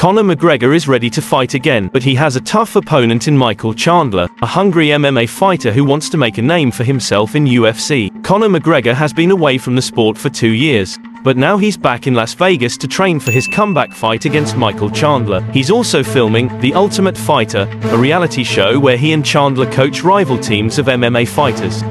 Conor McGregor is ready to fight again, but he has a tough opponent in Michael Chandler, a hungry MMA fighter who wants to make a name for himself in UFC. Conor McGregor has been away from the sport for two years, but now he's back in Las Vegas to train for his comeback fight against Michael Chandler. He's also filming The Ultimate Fighter, a reality show where he and Chandler coach rival teams of MMA fighters.